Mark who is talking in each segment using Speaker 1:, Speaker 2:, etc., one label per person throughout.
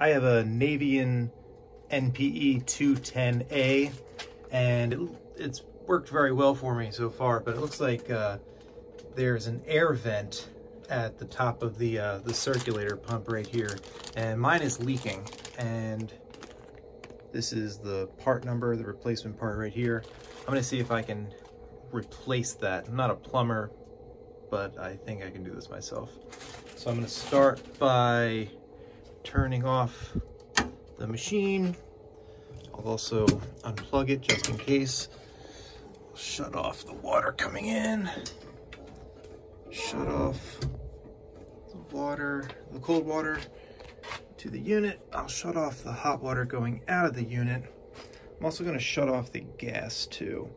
Speaker 1: I have a Navien NPE 210A and it, it's worked very well for me so far, but it looks like uh, there's an air vent at the top of the uh, the circulator pump right here and mine is leaking and this is the part number, the replacement part right here. I'm gonna see if I can replace that. I'm not a plumber, but I think I can do this myself. So I'm gonna start by turning off the machine. I'll also unplug it just in case. Shut off the water coming in. Shut off the water, the cold water to the unit. I'll shut off the hot water going out of the unit. I'm also gonna shut off the gas too.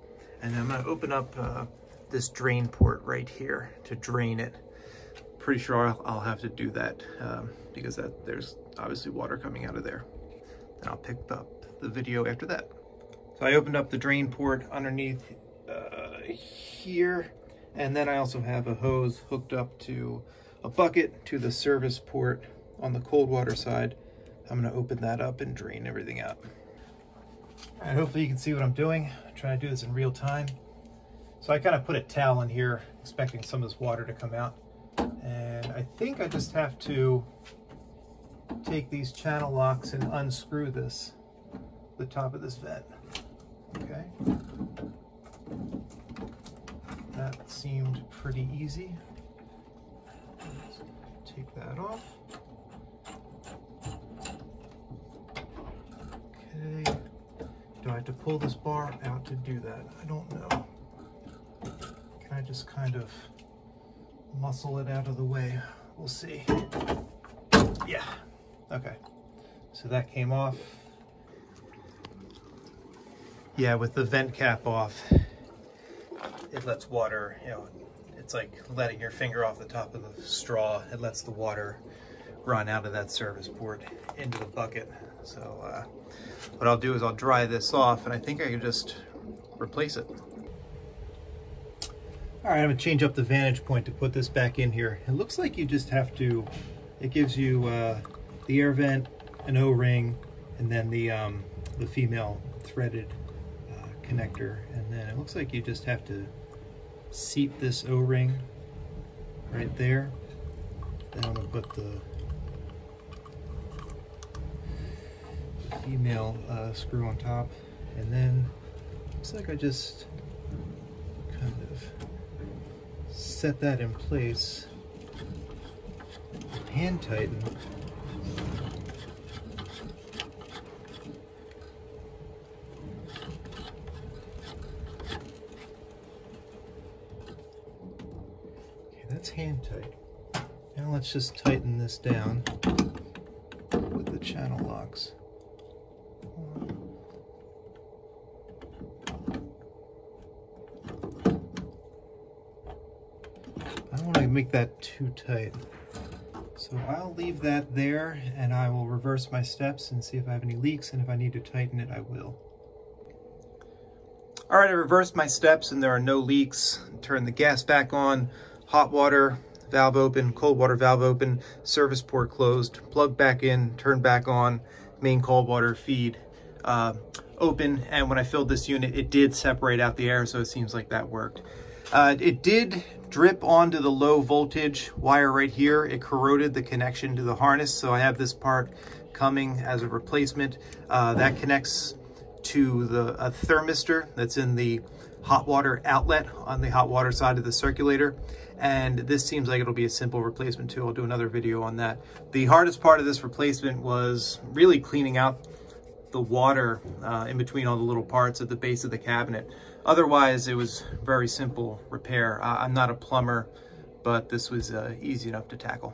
Speaker 1: And I'm gonna open up uh, this drain port right here to drain it. Pretty sure I'll, I'll have to do that um, because that there's obviously water coming out of there. Then I'll pick up the video after that. So I opened up the drain port underneath uh, here. And then I also have a hose hooked up to a bucket to the service port on the cold water side. I'm gonna open that up and drain everything out. All right, hopefully you can see what I'm doing. I'm trying to do this in real time. So I kind of put a towel in here, expecting some of this water to come out. And I think I just have to take these channel locks and unscrew this, the top of this vent. Okay. That seemed pretty easy. Let's take that off. Okay. Do I have to pull this bar out to do that? I don't know. Can I just kind of muscle it out of the way? We'll see. Yeah. Okay. So that came off. Yeah, with the vent cap off, it lets water, you know, it's like letting your finger off the top of the straw. It lets the water run out of that service port into the bucket. So uh, what I'll do is I'll dry this off and I think I can just replace it. All right, I'm gonna change up the vantage point to put this back in here. It looks like you just have to, it gives you uh, the air vent, an O-ring, and then the, um, the female threaded uh, connector. And then it looks like you just have to seat this O-ring right there. Then I'm gonna put the female uh, screw on top and then looks like I just kind of set that in place. Hand tighten. Okay that's hand tight. Now let's just tighten this down with the channel locks I don't want to make that too tight. So I'll leave that there and I will reverse my steps and see if I have any leaks and if I need to tighten it, I will. All right, I reversed my steps and there are no leaks. Turn the gas back on, hot water valve open, cold water valve open, service port closed, plug back in, turn back on, main cold water feed uh, open. And when I filled this unit, it did separate out the air, so it seems like that worked. Uh, it did drip onto the low voltage wire right here. It corroded the connection to the harness, so I have this part coming as a replacement. Uh, that connects to the thermistor that's in the hot water outlet on the hot water side of the circulator. And this seems like it'll be a simple replacement too. I'll do another video on that. The hardest part of this replacement was really cleaning out the water uh, in between all the little parts at the base of the cabinet. Otherwise, it was very simple repair. Uh, I'm not a plumber, but this was uh, easy enough to tackle.